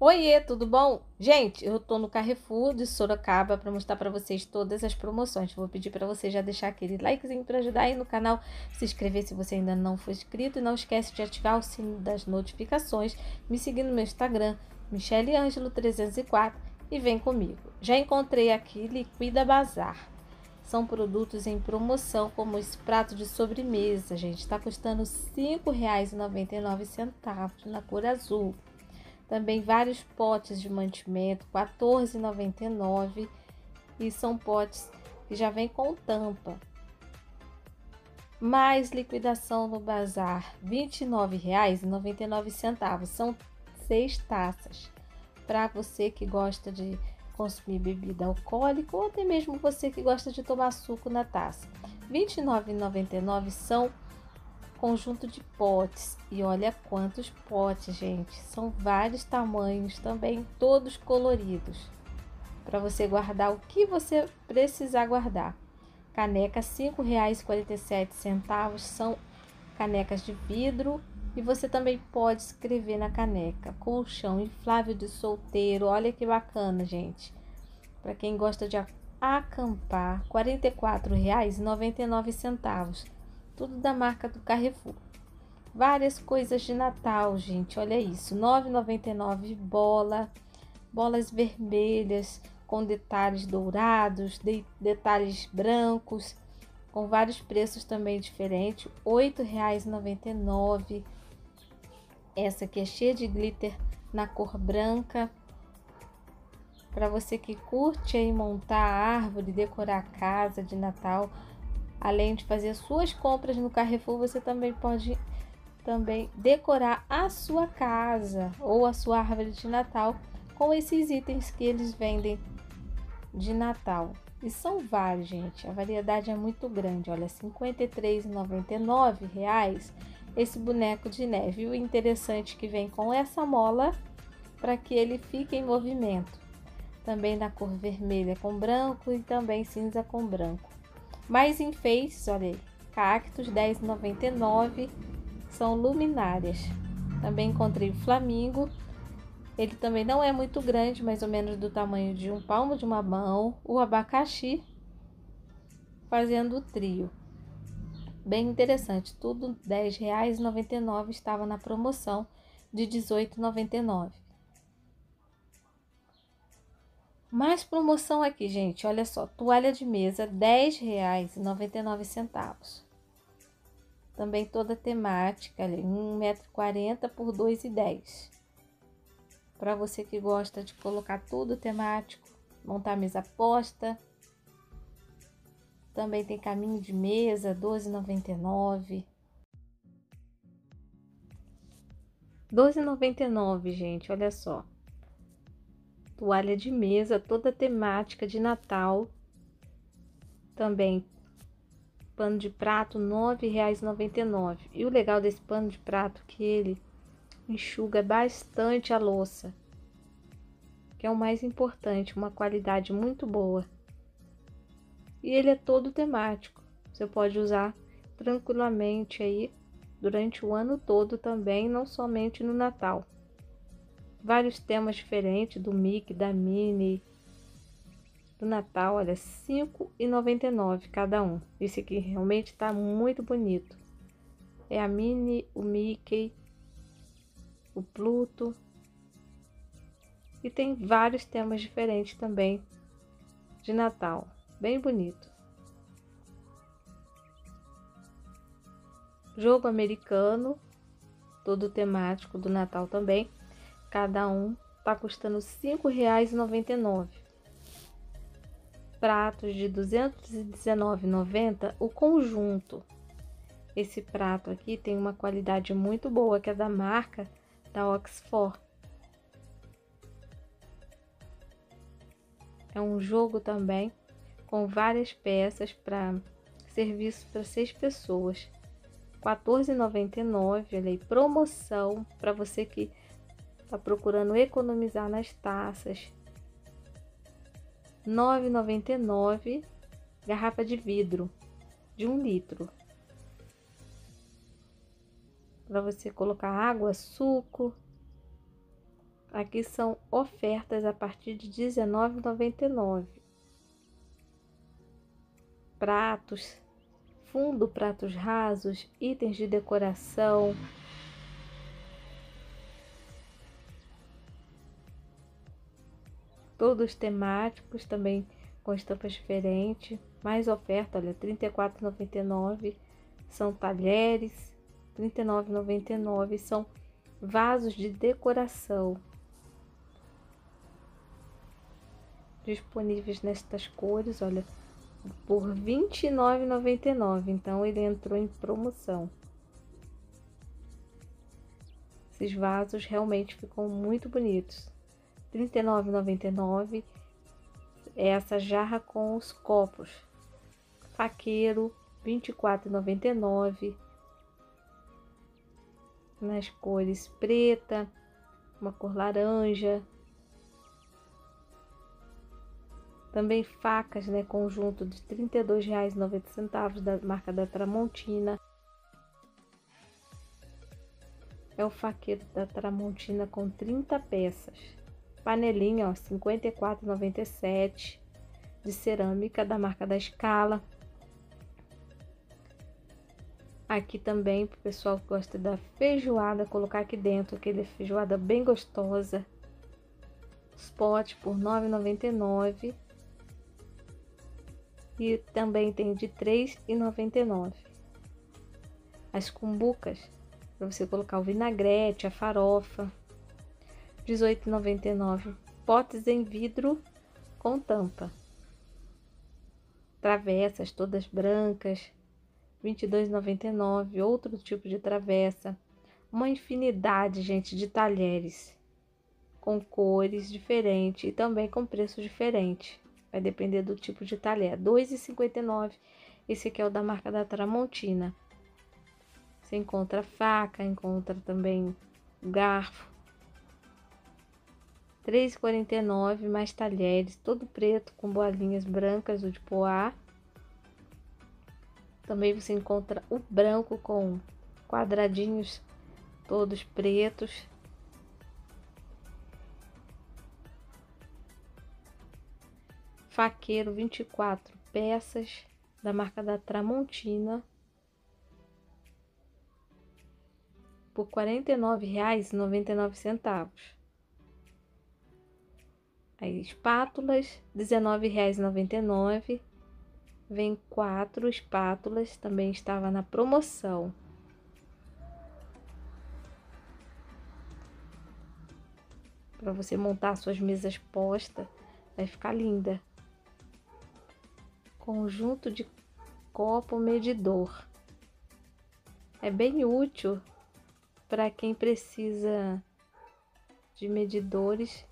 Oiê, tudo bom? Gente, eu tô no Carrefour de Sorocaba para mostrar para vocês todas as promoções. Vou pedir para você já deixar aquele likezinho para ajudar aí no canal, se inscrever se você ainda não for inscrito e não esquece de ativar o sino das notificações, me seguir no meu Instagram, Michele Ângelo 304 e vem comigo. Já encontrei aqui Liquida Bazar. São produtos em promoção, como esse prato de sobremesa, gente. Está custando R$ 5,99 na cor azul. Também vários potes de mantimento, R$ 14,99. E são potes que já vem com tampa. Mais liquidação no bazar, R$ 29,99. São seis taças. Para você que gosta de consumir bebida alcoólica ou até mesmo você que gosta de tomar suco na taça. R$ 29,99 são conjunto de potes. E olha quantos potes, gente. São vários tamanhos também, todos coloridos. Para você guardar o que você precisar guardar. Caneca R$ 5,47 são canecas de vidro e você também pode escrever na caneca. Colchão inflável de solteiro. Olha que bacana, gente. Para quem gosta de acampar, R$ 44,99 tudo da marca do Carrefour. Várias coisas de Natal, gente. Olha isso, R$ 9,99 bola, bolas vermelhas com detalhes dourados, de, detalhes brancos, com vários preços também diferentes. R$ 8,99. Essa aqui é cheia de glitter na cor branca. Para você que curte aí montar a árvore, decorar a casa de Natal, Além de fazer suas compras no Carrefour, você também pode também decorar a sua casa ou a sua árvore de Natal com esses itens que eles vendem de Natal. E são vários, gente. A variedade é muito grande. Olha, R$ 53,99 esse boneco de neve. O interessante é que vem com essa mola para que ele fique em movimento. Também na cor vermelha com branco e também cinza com branco. Mais enfeites, olha aí, cactos 10,99 são luminárias. Também encontrei o flamingo. Ele também não é muito grande, mais ou menos do tamanho de um palmo de uma mão. O abacaxi fazendo o trio. Bem interessante, tudo R$ 10,99 estava na promoção de R$ 18,99. Mais promoção aqui, gente. Olha só, toalha de mesa, R$ 10,99. Também toda temática, ali, 1,40m por R$ 2,10. Para você que gosta de colocar tudo temático, montar mesa posta. Também tem caminho de mesa, R$ 12,99. R$ 12,99, gente, olha só toalha de mesa, toda temática de Natal. Também pano de prato R$ 9,99. E o legal desse pano de prato é que ele enxuga bastante a louça, que é o mais importante, uma qualidade muito boa. E ele é todo temático. Você pode usar tranquilamente aí durante o ano todo também, não somente no Natal vários temas diferentes do Mickey, da Minnie, do Natal, olha, R$ 5,99 cada um. Esse aqui realmente está muito bonito. É a Minnie, o Mickey, o Pluto. E tem vários temas diferentes também de Natal. Bem bonito. Jogo americano, todo temático do Natal também. Cada um está custando R$ 5,99. Pratos de R$ 219,90 o conjunto. Esse prato aqui tem uma qualidade muito boa, que é da marca da Oxford. É um jogo também com várias peças para serviço para seis pessoas. R$ 14,99, olha aí, promoção para você que Está procurando economizar nas taças. R$ 9,99 garrafa de vidro de um litro. Para você colocar água, suco. Aqui são ofertas a partir de R$19,99. Pratos, fundo, pratos rasos, itens de decoração. Todos temáticos, também com estampas diferentes. Mais oferta, olha, R$ 34,99. São talheres, R$ 39,99. São vasos de decoração. Disponíveis nestas cores, olha, por R$ 29,99. Então ele entrou em promoção. Esses vasos realmente ficam muito bonitos. R$ 39,99. Essa jarra com os copos. Faqueiro, R$ 24,99. Nas cores preta, uma cor laranja, Também facas, né, conjunto de R$ 32,90 da marca da Tramontina. É o faqueiro da Tramontina com 30 peças. Panelinha, ó, R$ 54,97 de cerâmica da marca da Escala. Aqui também para o pessoal que gosta da feijoada, colocar aqui dentro aquele feijoada bem gostosa. Spot por R$ 9,99 e também tem de R$ 3,99. As cumbucas, para você colocar o vinagrete, a farofa, 18,99. Potes em vidro com tampa. Travessas todas brancas, R$ 22,99. Outro tipo de travessa. Uma infinidade, gente, de talheres com cores diferentes e também com preço diferente. Vai depender do tipo de talher. 2,59. Esse aqui é o da marca da Tramontina. Você encontra faca, encontra também garfo. 3,49 mais talheres, todo preto com bolinhas brancas ou de poá. Também você encontra o branco com quadradinhos todos pretos. faqueiro 24 peças da marca da Tramontina por R$ 49,99. Aí, espátulas, R$ 19,99. Vem quatro espátulas, também estava na promoção. Para você montar suas mesas postas, vai ficar linda conjunto de copo medidor. É bem útil para quem precisa de medidores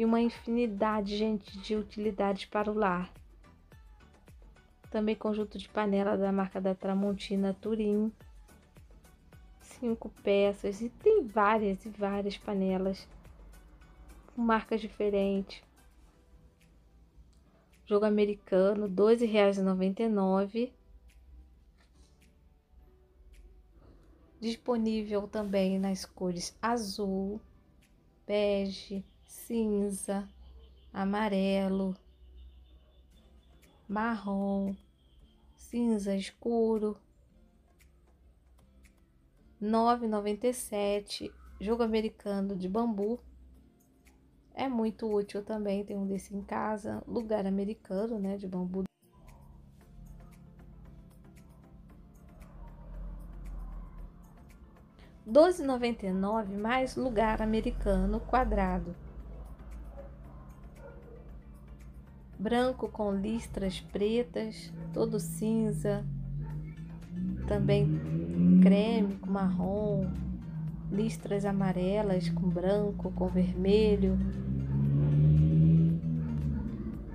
e uma infinidade, gente, de utilidades para o lar. Também conjunto de panela da marca da Tramontina Turim. Cinco peças e tem várias e várias panelas com marcas diferentes. Jogo americano, R$ 12,99. Disponível também nas cores azul, bege, cinza, amarelo, marrom, cinza escuro. R$ 9,97. Jogo americano de bambu é muito útil também, tem um desse em casa, lugar americano, né, de bambu. E nove mais lugar americano quadrado. Branco com listras pretas, todo cinza, também creme com marrom, listras amarelas com branco, com vermelho,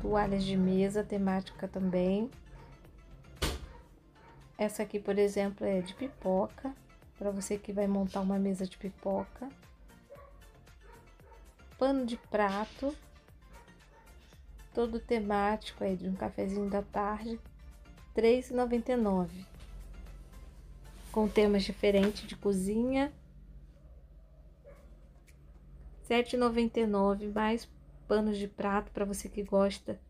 toalhas de mesa temática também. Essa aqui, por exemplo, é de pipoca, para você que vai montar uma mesa de pipoca. Pano de prato, todo temático aí de um cafezinho da tarde, R$ 3,99. Com temas diferentes de cozinha 7,99 mais panos de prato para você que gosta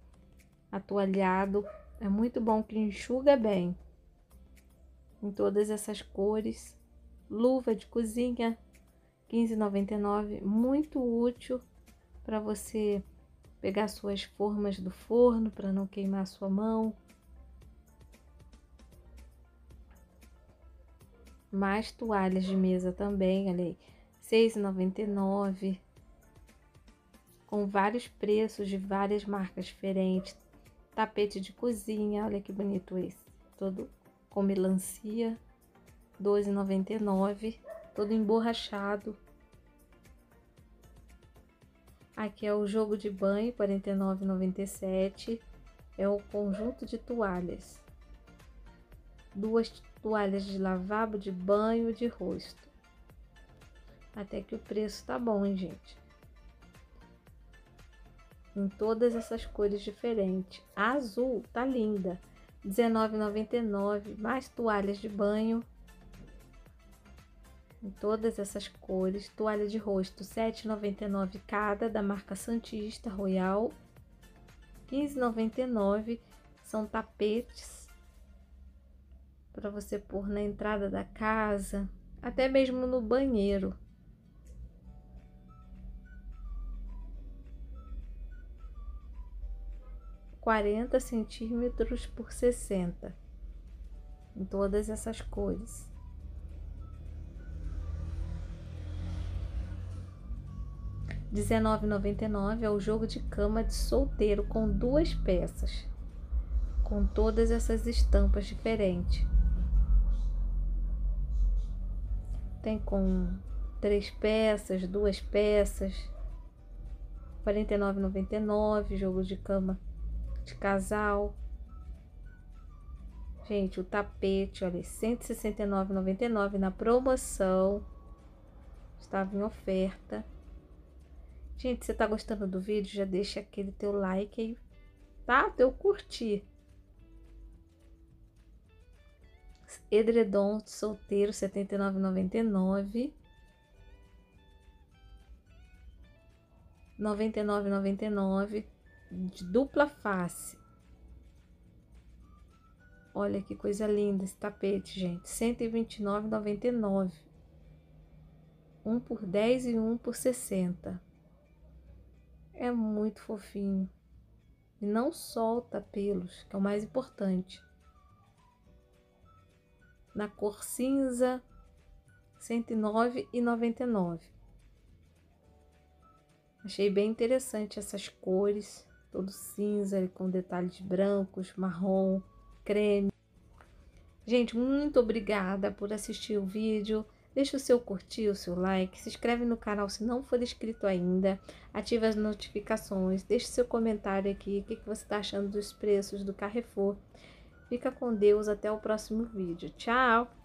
atoalhado. É muito bom que enxuga bem. Em todas essas cores. Luva de cozinha 15,99, muito útil para você pegar suas formas do forno para não queimar sua mão. Mais toalhas de mesa também, olha aí, 6,99 com vários preços de várias marcas diferentes. Tapete de cozinha, olha que bonito esse, todo com melancia, 12,99, todo emborrachado. Aqui é o jogo de banho, 49,97. É o conjunto de toalhas. Duas toalhas de lavabo, de banho, de rosto. Até que o preço tá bom, hein, gente? Em todas essas cores diferentes. A azul tá linda. R$19,99. Mais toalhas de banho em todas essas cores. Toalha de rosto, R$ 7,99 cada, da marca Santista Royal. R$ 15,99 são tapetes para você pôr na entrada da casa, até mesmo no banheiro. Quarenta centímetros por sessenta, em todas essas cores. 19,99 é o jogo de cama de solteiro com duas peças, com todas essas estampas diferentes. Tem com três peças, duas peças, R$ 49,99 jogo de cama de casal. Gente, o tapete, olha, R$ 169,99 na promoção. Estava em oferta. Gente, você tá gostando do vídeo? Já deixa aquele teu like aí, tá? Teu curtir. Edredom solteiro, R$ 79,99. R$ 99,99 de dupla face. Olha que coisa linda esse tapete, gente. R$ 129,99. Um por 10 e um por 60. É muito fofinho. E não solta pelos, que é o mais importante. Na cor cinza, R$ 109,99. Achei bem interessante essas cores, todo cinza com detalhes brancos, marrom, creme. Gente, muito obrigada por assistir o vídeo. Deixa o seu curtir, o seu like, se inscreve no canal se não for inscrito ainda, ativa as notificações, deixe seu comentário aqui, o que, que você está achando dos preços do Carrefour. Fica com Deus, até o próximo vídeo. Tchau!